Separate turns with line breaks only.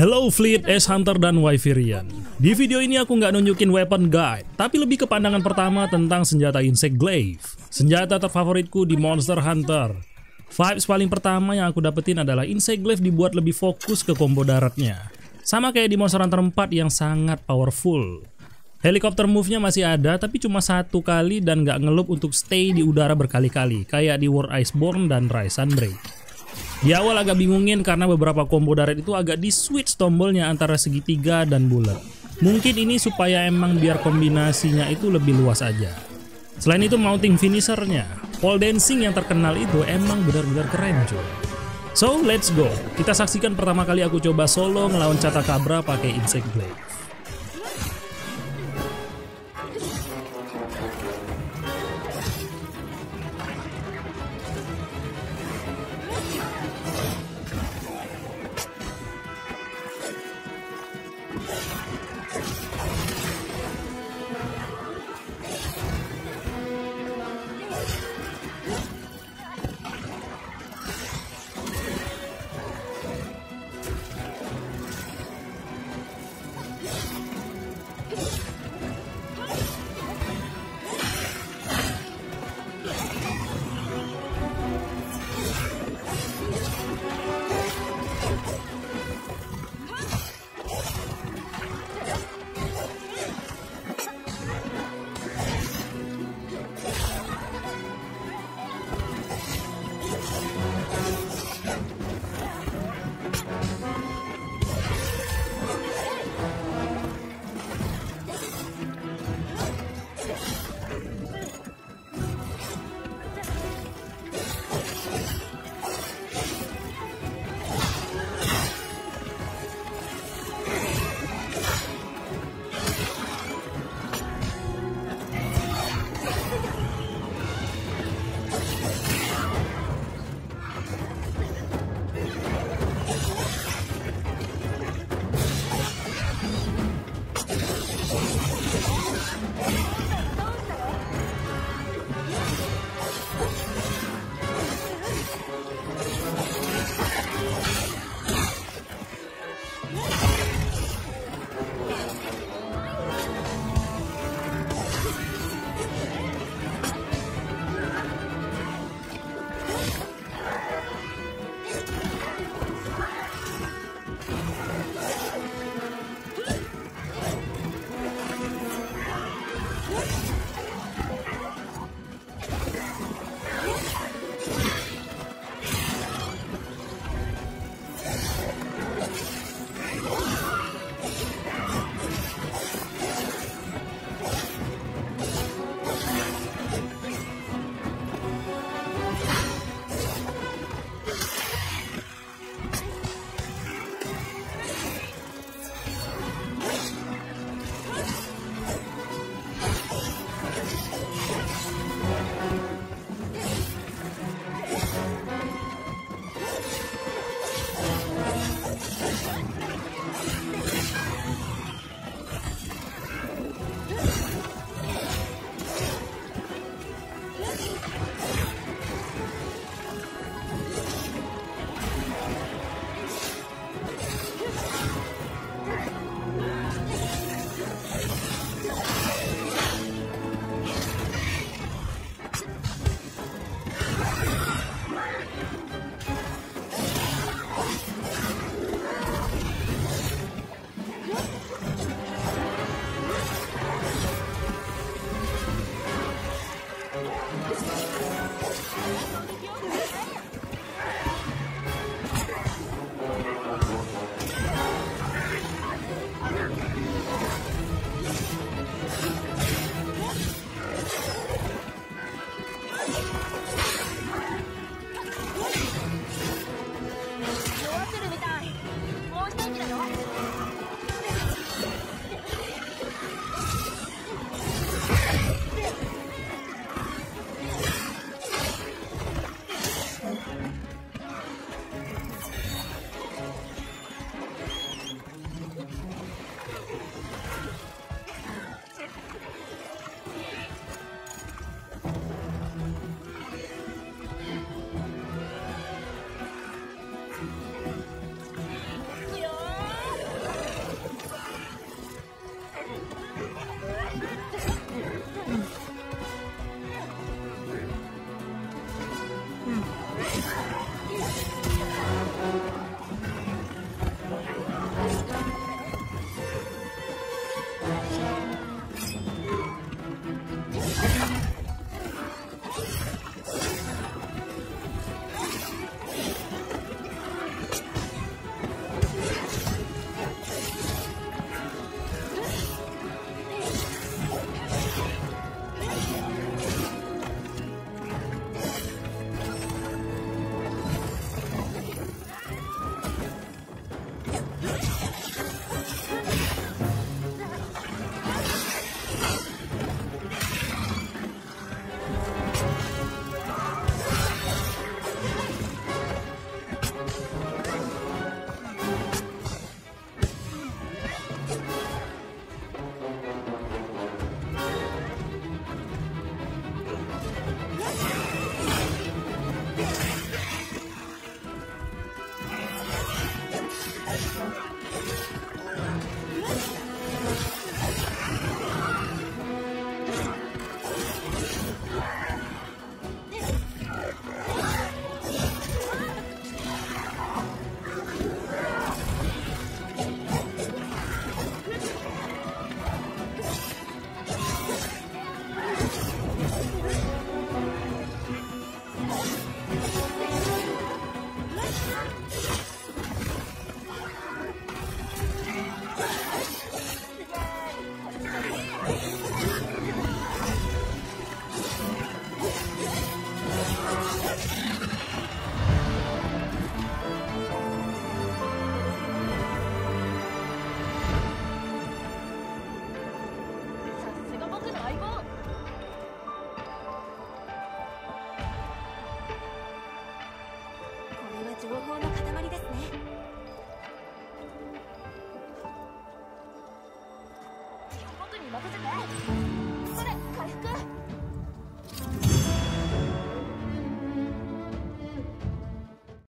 Hello Fleet, Ace Hunter, dan Wyverian. Di video ini aku nggak nunjukin weapon guide, tapi lebih ke pandangan pertama tentang senjata Insect Glaive. Senjata terfavoritku di Monster Hunter. Vibes paling pertama yang aku dapetin adalah Insect Glaive dibuat lebih fokus ke combo daratnya. Sama kayak di Monster Hunter 4 yang sangat powerful. Helikopter move-nya masih ada, tapi cuma satu kali dan nggak ngelup untuk stay di udara berkali-kali, kayak di War Iceborne dan Rise Sunbreak. Di awal agak bingungin karena beberapa combo darat itu agak di switch tombolnya antara segitiga dan bulat. Mungkin ini supaya emang biar kombinasinya itu lebih luas aja. Selain itu mounting finishernya, pole dancing yang terkenal itu emang benar-benar keren cuy. So let's go, kita saksikan pertama kali aku coba solo ngelawan Cabra pakai Insect Blade. Oh, my God.